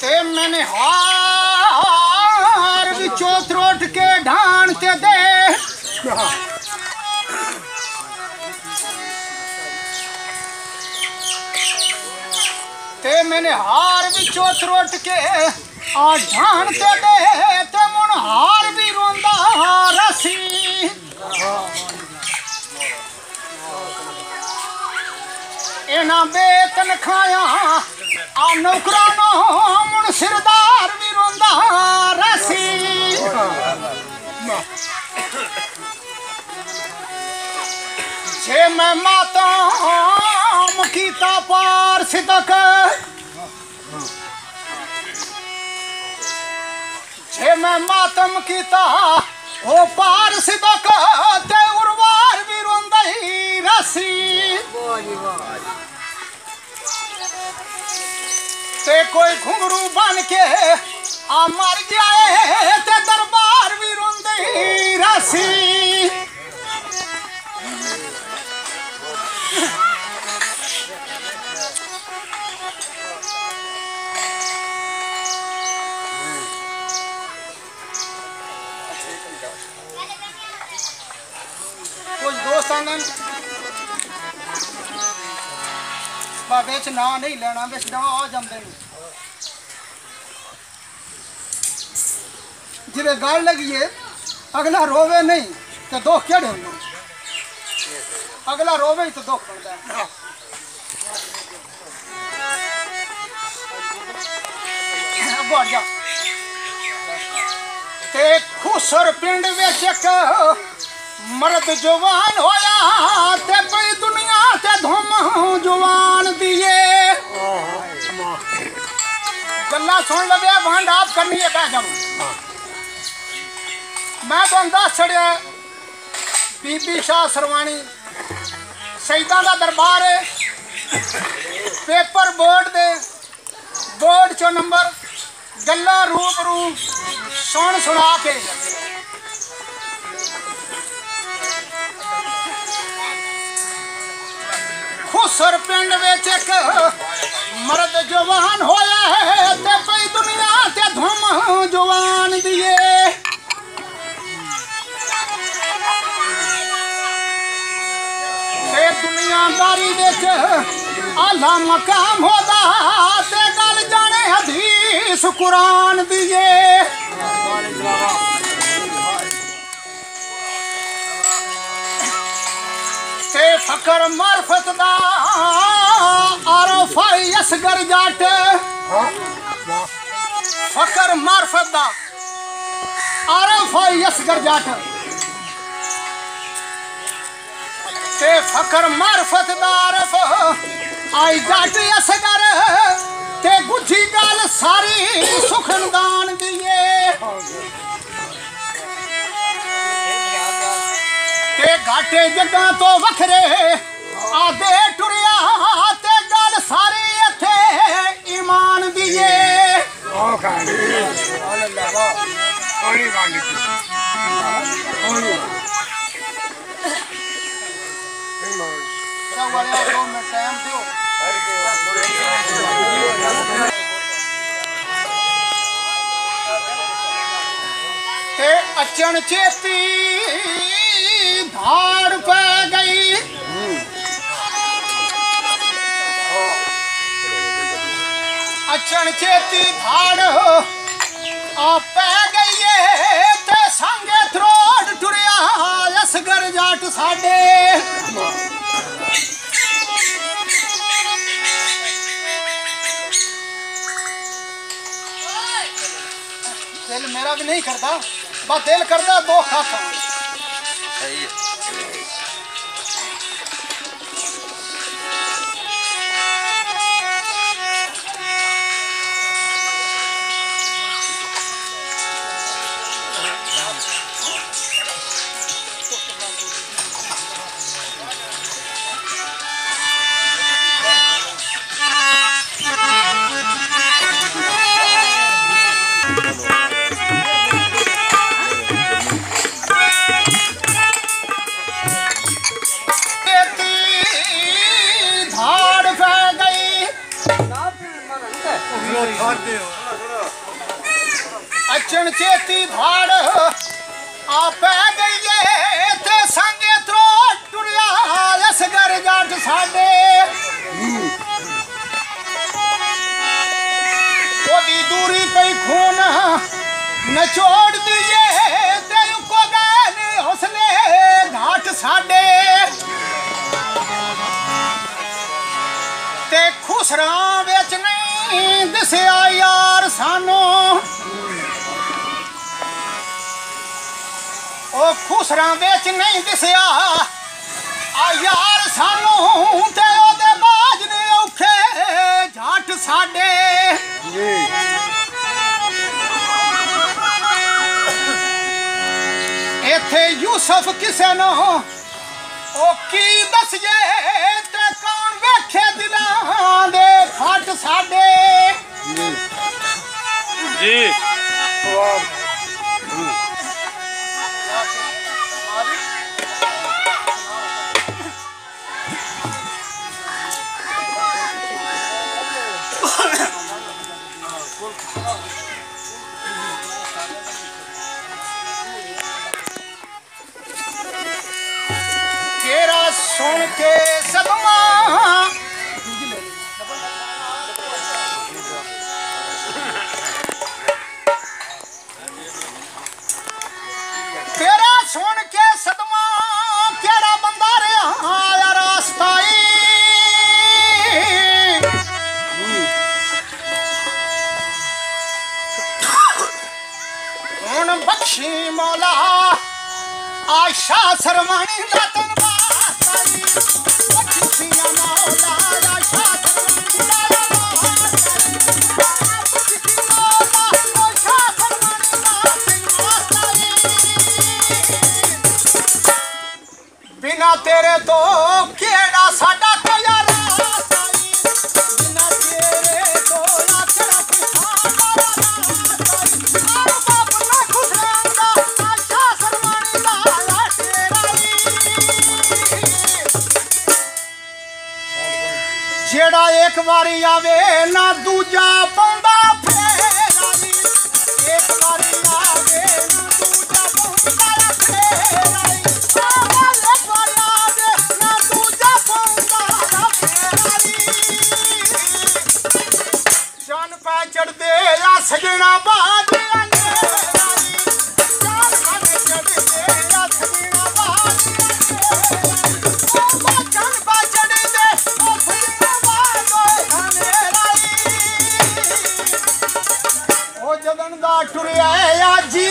ते मैंने हार भी चौथरोट के ढाण ते दे। ते मैंने हार भी चौथरोट के आ से ते दे। ते मुन हार भी रोंदा रसी। इना बेतन खाया ਆ ਨੌਕਰਾਂ ਨੂੰ ਮੁਣ ਸਿਰਦਾਰ ਵੀ ਰੋਂਦਾ ਰਸੀ ਜੇ ਮੈਂ ਮਾਤਾ ਕੀਤਾ ਪਾਰ ਸਿਦਕ ਜੇ ਮੈਂ ਮਾਤਮ ਕੀਤਾ ਉਹ ਪਾਰ ਸਿਦਕ ਤੇ ਉਰਵਾਰ ਵੀ ਰੋਂਦਾ ਹੀ ਰਸੀ ਤੇ से कोई घुंगरू बन के आ मर जाए ते दरबार भी रोंदी रसी कुछ दोस्त आने ਬਾ ਵਿੱਚ ਨਾ ਨਹੀਂ ਲੈਣਾ ਵਿੱਚ ਨਾ ਆ ਜਾਂਦੇ ਨੇ ਜਿਹਦੇ ਗੱਲ ਲਗੀਏ ਅਗਲਾ ਰੋਵੇ ਨਹੀਂ ਤੇ ਦੁੱਖ ਕਿਹੜੇ ਹੁੰਦੇ ਨੇ? ਅਗਲਾ ਰੋਵੇ ਹੀ ਤੇ ਦੁੱਖ ਬਣਦਾ ਹੈ ਅੱਗੋਂ ਜਾ ਤੇ ਖੁਸਰ ਪਿੰਡ ਵਿੱਚ ਇੱਕ ਮਰਦ ਜਵਾਨ ਹੋਇਆ ਤੇ ਪਈ हाथ धोम जुवान दिए। गल्ला सुन लगे भांड आप करनी है, बैठ मैं बंदा छड़े बीबी शाह सरवाणी, शहीदा का दरबार है। पेपर बोर्ड दे, बोर्ड चो नंबर, गल्ला रूप रू सुन सुना के। खुसर पिंड मर्द जवान होया है ते दुनिया ते धुम जवान दिए। दुनियादारी बेच आला मकाम होता ते गल जाने हदीस कुरान दिए। से फकर मार्फत दा आरफ यसगर जाट। फकर मार्फत दा आरफ यसगर जाट। ते फकर मार्फत दा आरफ, आई जाट यसगर ते गुठी गाल सारी सुखनदान दिए ਸਾਰੀ ਸੁਖਨਦਾਨ ਦੀਏ ਤੇ ਘਾਟੇ ਜੱਗਾਂ ਤੋਂ ਵੱਖਰੇ ਆਦੇ ਟੁਰਿਆ ਤੇ ਗੱਲ ਸਾਰੀ ਇੱਥੇ ਈਮਾਨ ਦੀਏ ਉਹ ਖਾਣੀ ਅੱਲਾਹ ਵਾ ਕੋਣੀ ਖਾਣੀ ਕੋਣੀ ਵਾਲਿਆ ਦੋ ਮਿੰਟ ਟਾਈਮ ਦਿਓ ਤੇ अचण चेती धार पे गई। अचण चेती धार आप गई ते संग थ्रोड टुरिया असगर जाट साडे। मेरा भी नहीं करता। बस दिल करता दो खासा सही है। ਨਚੋੜ ਦੀਏ ਤੇ ਕੋ ਗਏ ਹੌਸਲੇ ਘਾਟ ਸਾਡੇ। ਤੇ ਖੁਸਰਾਂ ਵਿੱਚ ਨਹੀਂ ਦਿਸਿਆ ਯਾਰ ਸਾਨੂੰ। ਉਹ ਖੁਸਰਾਂ ਵਿੱਚ ਨਹੀਂ ਦਿਸਿਆ ਆ ਯਾਰ ਸਾਨੂੰ। ਤੇ ਉਹਦੇ ਬਾਜ ਨੇ ਔਖੇ। ਝਾਟ ਸਾਡੇ। ਜੀ यूसुफ किसे न हो? ओ की दसिए ते कौन वेखे दिलां दे फट साडे। जी। वाह। सुन के सदमा तेरा सुन के सदमा केरा बंदा रे आया रास्ता बख्शी मौला? आशा शर्माणी ਜਿਹੜਾ ਇੱਕ ਵਾਰੀ ਆਵੇ, ਨਾ ਦੂਜਾ ਪਾਉਂਦਾ ਫੇਰਾ ਨੀ ਇੱਕ ਵਾਰੀ ਆਵੇ, ਨਾ ਦੂਜਾ ਪਾਉਂਦਾ ਫੇਰਾ ਨੀ ਆਹ ਇੱਕ ਵਾਰੀ ਆਵੇ ਨਾ ਦੂਜਾ ਪਾਉਂਦਾ ਫੇਰਾ ਨੀ ਚੰਨ ਪੈ ਚੜਦੇ ਆ ਸਜਣਾ ਬਾਜੀਆਂ गया जी।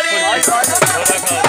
Everybody!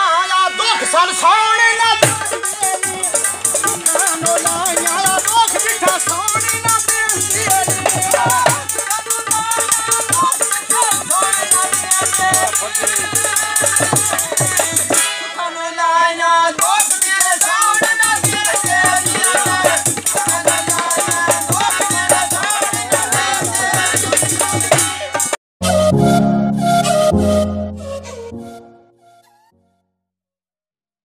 ਆਇਆ ਦੁੱਖ ਸੰਸਾਰ ਨਾ ਨਾਨੋ ਲਾਇਆ